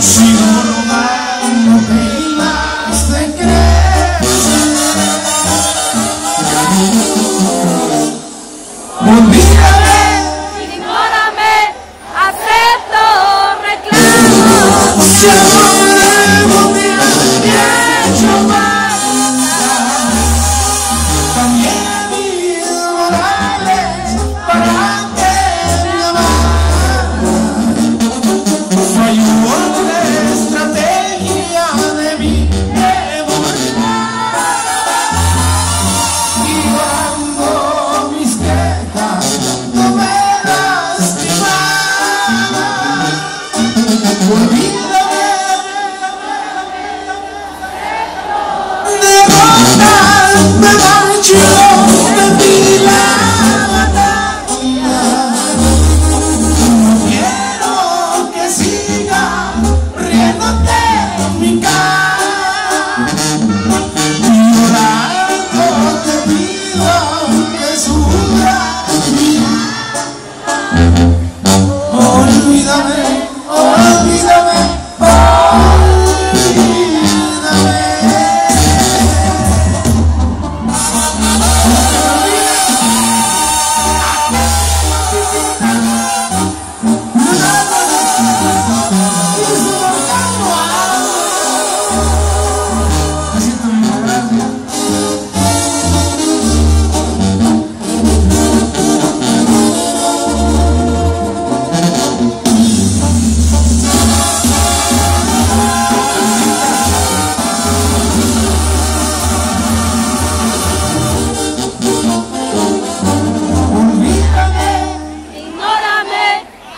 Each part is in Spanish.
Sigo rogándote worry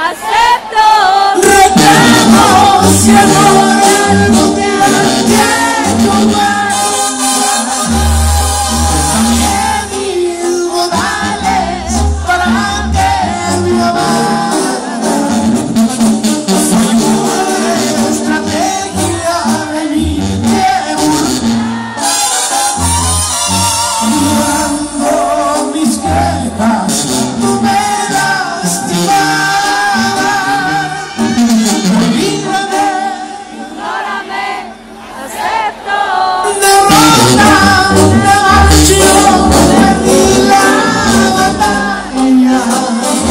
acepto. Reclamo si Oh.